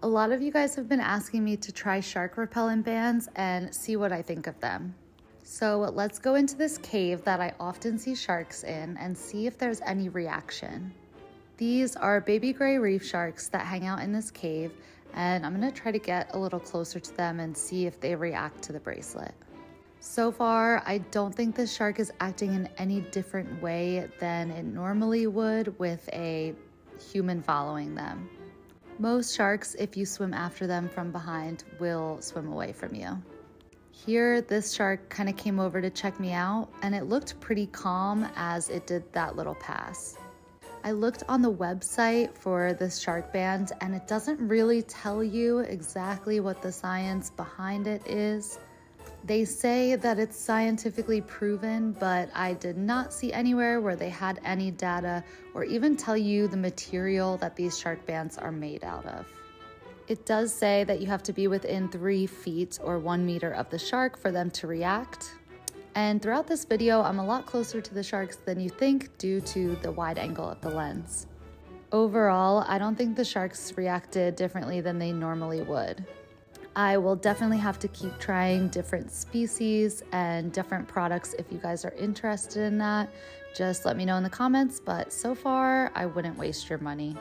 A lot of you guys have been asking me to try shark repellent bands and see what I think of them. So let's go into this cave that I often see sharks in and see if there's any reaction. These are baby gray reef sharks that hang out in this cave and I'm gonna try to get a little closer to them and see if they react to the bracelet. So far, I don't think this shark is acting in any different way than it normally would with a human following them. Most sharks, if you swim after them from behind, will swim away from you. Here, this shark kind of came over to check me out, and it looked pretty calm as it did that little pass. I looked on the website for this shark band, and it doesn't really tell you exactly what the science behind it is. They say that it's scientifically proven, but I did not see anywhere where they had any data or even tell you the material that these shark bands are made out of. It does say that you have to be within three feet or one meter of the shark for them to react. And throughout this video, I'm a lot closer to the sharks than you think due to the wide angle of the lens. Overall, I don't think the sharks reacted differently than they normally would. I will definitely have to keep trying different species and different products if you guys are interested in that. Just let me know in the comments, but so far, I wouldn't waste your money.